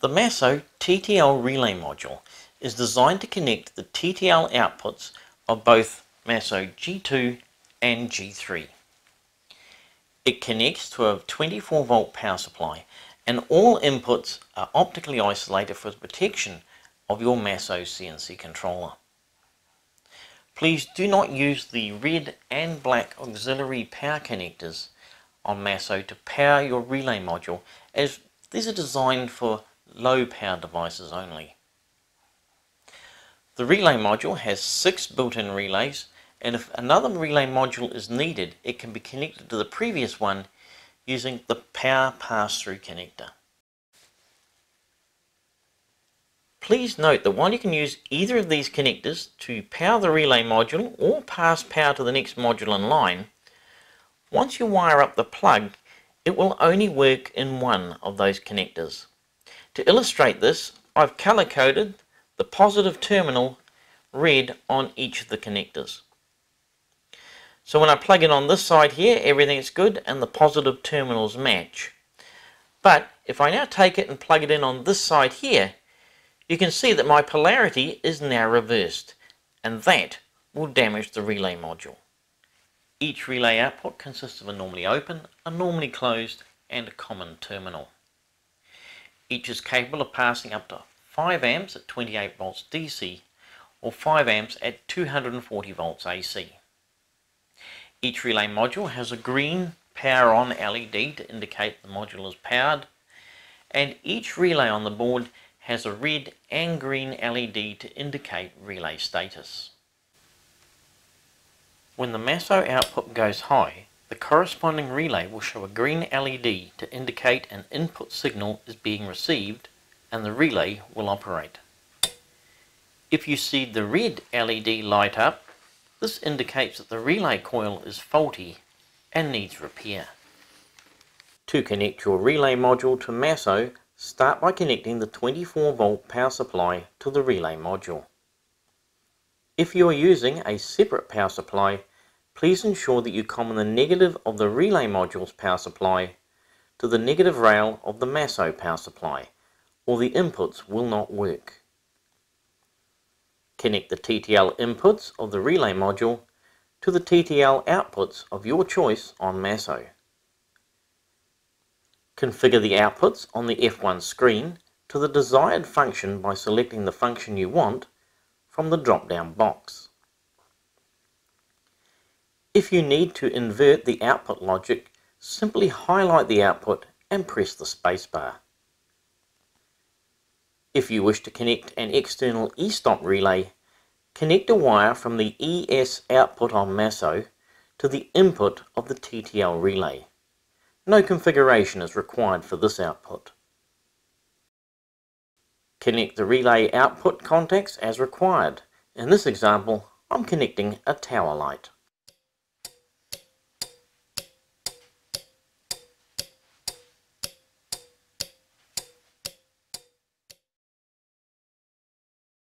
The Masso TTL relay module is designed to connect the TTL outputs of both Masso G2 and G3. It connects to a 24 volt power supply and all inputs are optically isolated for the protection of your Masso CNC controller. Please do not use the red and black auxiliary power connectors on Masso to power your relay module as these are designed for low power devices only. The relay module has six built-in relays and if another relay module is needed it can be connected to the previous one using the power pass-through connector. Please note that while you can use either of these connectors to power the relay module or pass power to the next module in line, once you wire up the plug, it will only work in one of those connectors. To illustrate this, I've color coded the positive terminal red on each of the connectors. So when I plug in on this side here, everything's good and the positive terminals match. But if I now take it and plug it in on this side here, you can see that my polarity is now reversed, and that will damage the relay module. Each relay output consists of a normally open, a normally closed, and a common terminal. Each is capable of passing up to 5 amps at 28 volts DC or 5 amps at 240 volts AC. Each relay module has a green power on LED to indicate the module is powered and each relay on the board has a red and green LED to indicate relay status. When the Masso output goes high, the corresponding relay will show a green LED to indicate an input signal is being received and the relay will operate. If you see the red LED light up, this indicates that the relay coil is faulty and needs repair. To connect your relay module to Masso, Start by connecting the 24 volt power supply to the relay module. If you are using a separate power supply, please ensure that you common the negative of the relay module's power supply to the negative rail of the Masso power supply, or the inputs will not work. Connect the TTL inputs of the relay module to the TTL outputs of your choice on Masso. Configure the outputs on the F1 screen to the desired function by selecting the function you want from the drop-down box. If you need to invert the output logic, simply highlight the output and press the spacebar. If you wish to connect an external e-stop relay, connect a wire from the ES output on Masso to the input of the TTL relay. No configuration is required for this output. Connect the relay output contacts as required. In this example, I'm connecting a tower light.